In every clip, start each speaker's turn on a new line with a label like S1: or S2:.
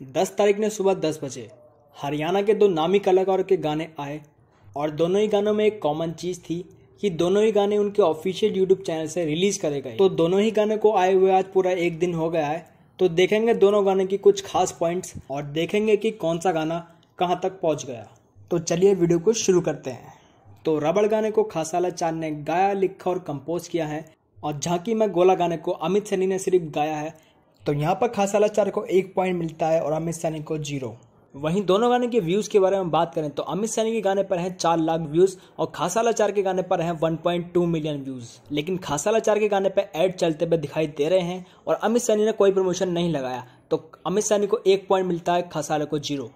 S1: दस तारीख ने सुबह दस बजे हरियाणा के दो नामी कलाकारों के गाने आए और दोनों ही गानों में एक कॉमन चीज़ थी कि दोनों ही गाने उनके ऑफिशियल यूट्यूब चैनल से रिलीज़ करे गए। तो दोनों ही गाने को आए हुए आज पूरा एक दिन हो गया है। तो देखेंगे दोनों गाने की कुछ खास पॉइंट्स और देखेंगे कि कौन सा गाना कहाँ तक पहुँच गया। तो चलिए वीडियो को शुरू करते हैं। तो रबड़ गाने को खासाला चाँद ने गाया, लिखा और कंपोज किया है और झांकी में गोला गाने को अमित सैनी ने सिर्फ़ गाया है। तो यहाँ पर खासाला चार को एक पॉइंट मिलता है और अमित सैनी को ज़ीरो वहीं दोनों गाने के व्यूज़ के बारे में बात करें तो अमित सैनी के गाने पर हैं चार लाख व्यूज़ और खासाला चार के गाने पर हैं 1.2 मिलियन व्यूज़ लेकिन खासाला चार के गाने पर ऐड चलते हुए दिखाई दे रहे हैं और अमित सैनी ने कोई प्रमोशन नहीं लगाया। तो अमित सैनी को एक पॉइंट मिलता है खासाला को ज़ीरो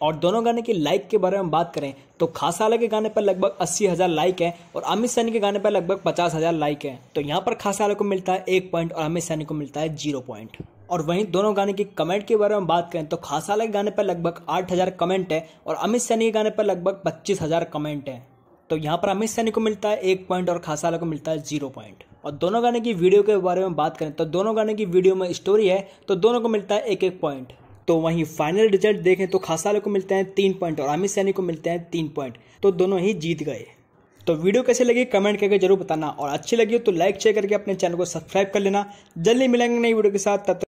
S1: और दोनों गाने की लाइक के बारे में बात करें तो खासाला के गाने पर लगभग अस्सी हज़ार लाइक है और अमित सैनी के गाने पर लगभग पचास हज़ार लाइक है। तो यहाँ पर खासाला को मिलता है एक पॉइंट और अमित सैनी को मिलता है ज़ीरो पॉइंट और वहीं दोनों गाने की कमेंट के बारे में बात करें तो खासाला के गाने पर लगभग आठ हज़ार कमेंट है और अमित सैनी के गाने पर लगभग पच्चीस हज़ार कमेंट है। तो यहाँ पर अमित सैनी को मिलता है एक पॉइंट और खासाला को मिलता है ज़ीरो पॉइंट और दोनों गाने की वीडियो के बारे में बात करें तो दोनों गाने की वीडियो में स्टोरी है तो दोनों को मिलता है एक एक पॉइंट तो वहीं फाइनल रिज़ल्ट देखें तो खासाले को मिलते हैं तीन पॉइंट और अमित सैनी को मिलते हैं तीन पॉइंट तो दोनों ही जीत गए। तो वीडियो कैसे लगी कमेंट करके ज़रूर बताना और अच्छी लगी हो तो लाइक शेयर करके अपने चैनल को सब्सक्राइब कर लेना। जल्दी मिलेंगे नई वीडियो के साथ, तब